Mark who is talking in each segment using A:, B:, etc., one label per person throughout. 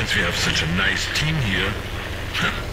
A: Since we have such a nice team here,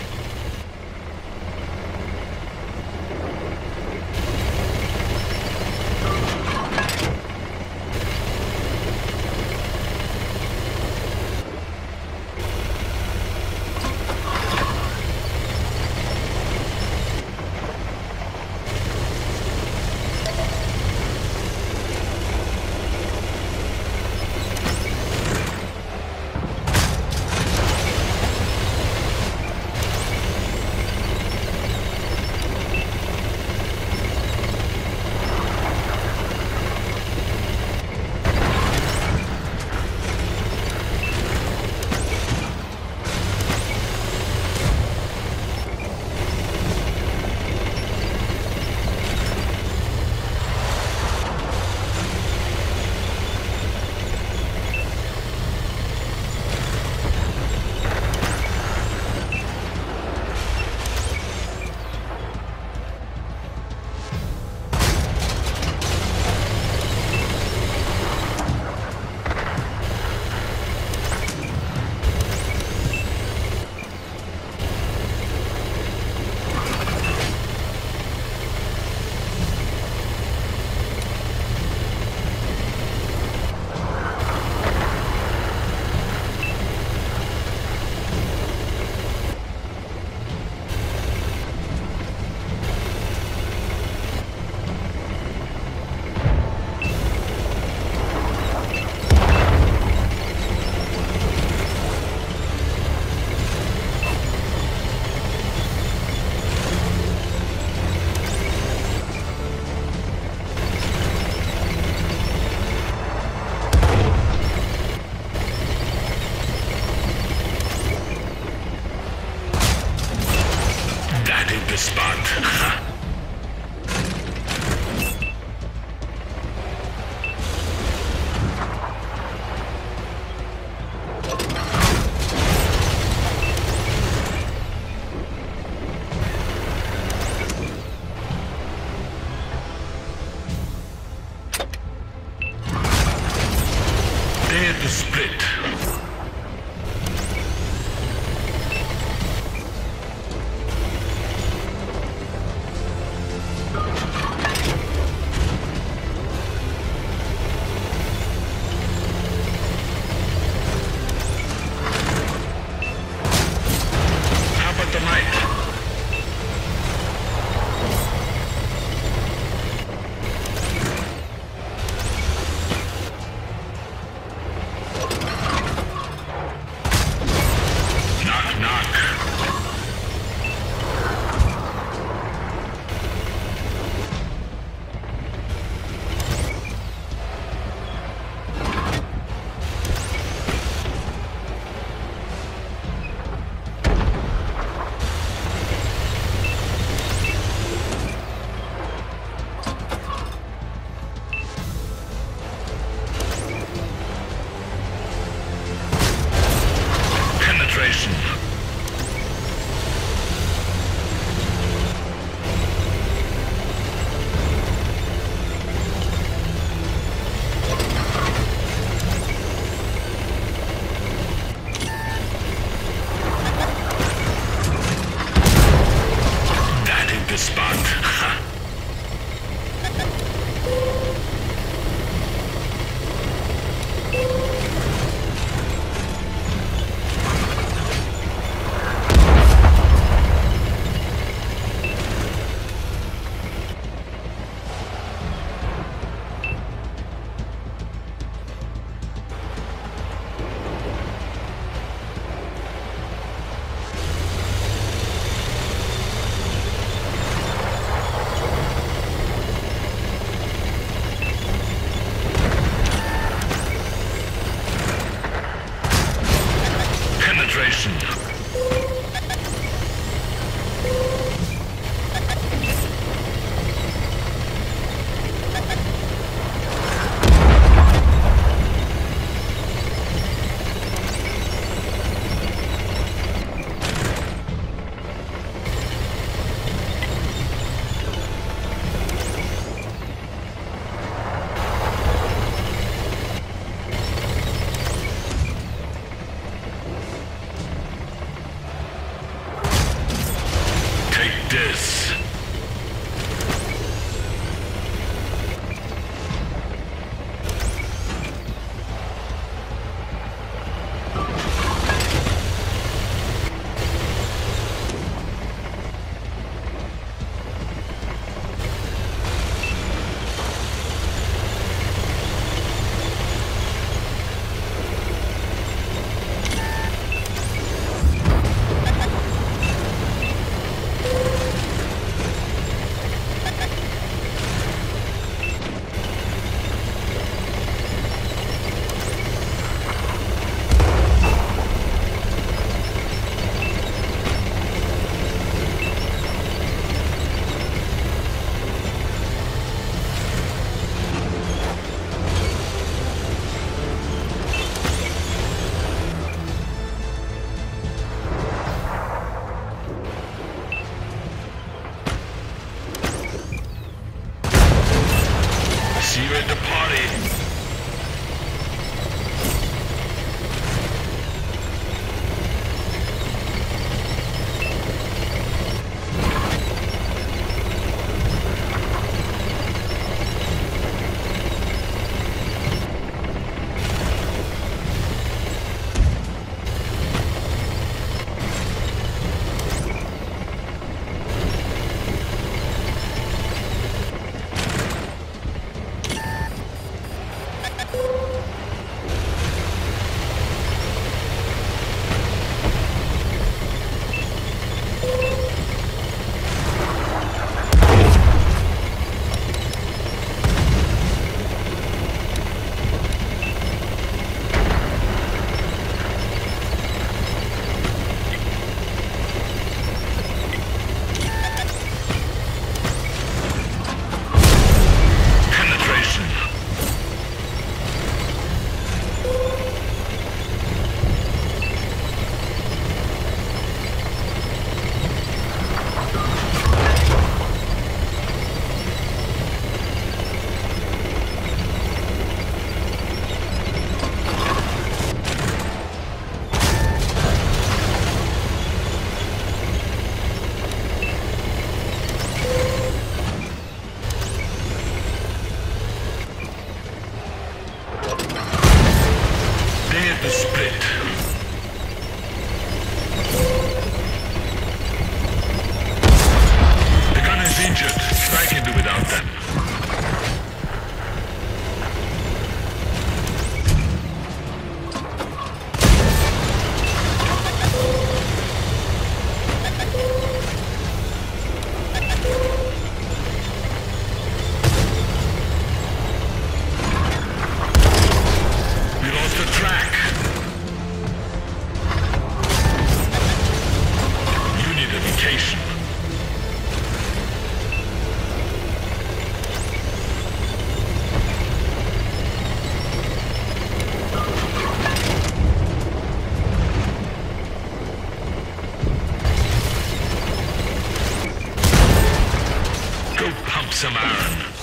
A: some iron.